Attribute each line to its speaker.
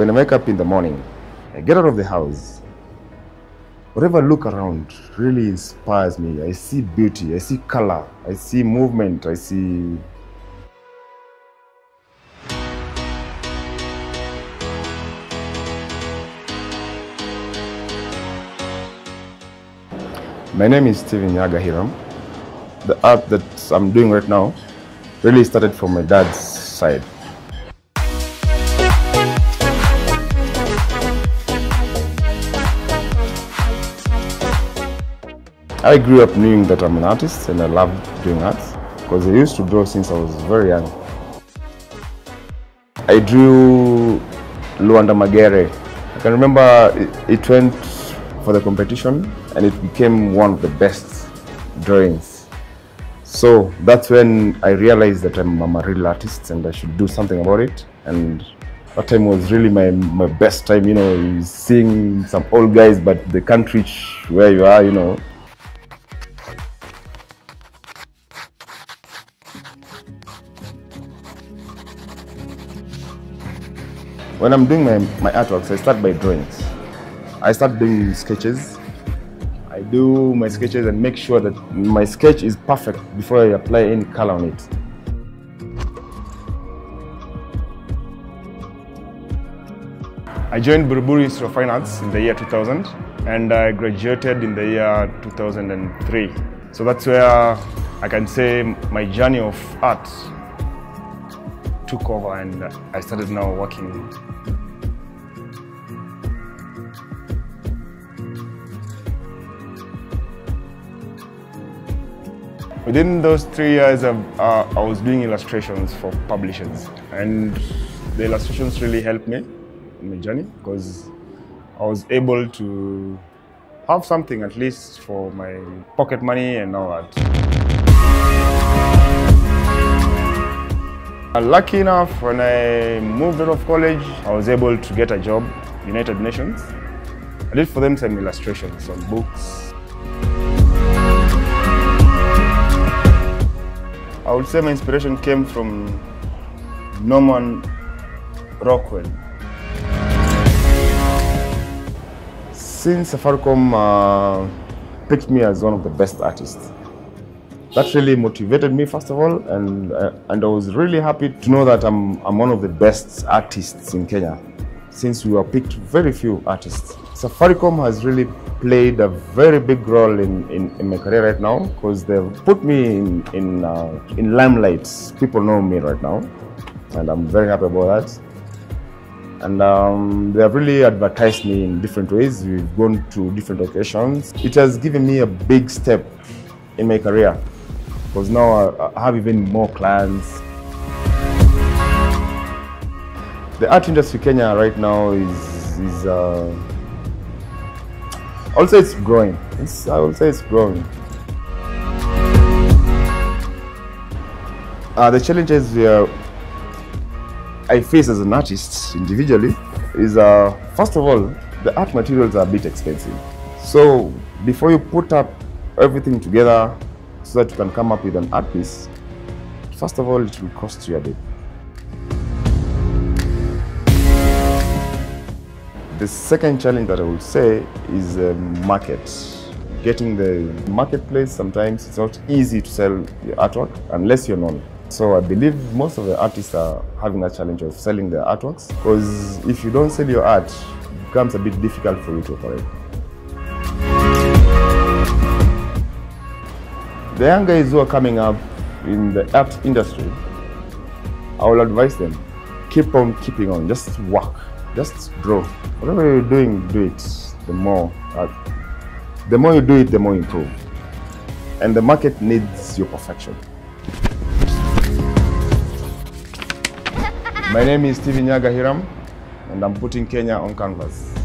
Speaker 1: When I wake up in the morning, I get out of the house. Whatever I look around really inspires me. I see beauty, I see color, I see movement, I see. My name is Steve Nyagah Hiram. The art that I'm doing right now really started from my dad's side. I grew up knowing that I'm an artist and I love doing art because I used to draw since I was very young. I drew Luanda Magere. I can remember it, it went for the competition and it became one of the best drawings. So that's when I realized that I'm, I'm a real artist and I should do something about it. And that time was really my, my best time, you know, seeing some old guys, but can't reach where you are, you know. When I'm doing my, my artworks, I start by drawings. I start doing sketches. I do my sketches and make sure that my sketch is perfect before I apply any color on it. I joined Buruburu Institute of Fine Arts in the year 2000 and I graduated in the year 2003. So that's where I can say my journey of art took over and I started now working. Within those three years, uh, I was doing illustrations for publishers, and the illustrations really helped me in my journey because I was able to have something at least for my pocket money and all that. Lucky enough, when I moved out of college, I was able to get a job, United Nations. I did for them some illustrations, some books. I would say my inspiration came from Norman Rockwell. Since Safaricom uh, picked me as one of the best artists, that really motivated me first of all and uh, and I was really happy to know that I'm I'm one of the best artists in Kenya since we were picked very few artists. Safaricom has really played a very big role in, in, in my career right now because they've put me in in, uh, in limelight. People know me right now and I'm very happy about that. And um, they have really advertised me in different ways. We've gone to different occasions. It has given me a big step in my career because now I have even more clients. The art industry in Kenya right now is, is uh, say it's growing. It's, I would say it's growing. Uh, the challenges uh, I face as an artist individually is uh, first of all, the art materials are a bit expensive. So before you put up everything together so that you can come up with an art piece, first of all, it will cost you a bit. The second challenge that I would say is the market. Getting the marketplace, sometimes it's not easy to sell your artwork unless you're known. So I believe most of the artists are having a challenge of selling their artworks because if you don't sell your art, it becomes a bit difficult for you to operate. The young guys who are coming up in the art industry, I will advise them, keep on keeping on, just work, just draw. Whatever you're doing, do it. The more, uh, the more you do it, the more you improve. And the market needs your perfection. My name is Steve Nyagah Hiram, and I'm putting Kenya on canvas.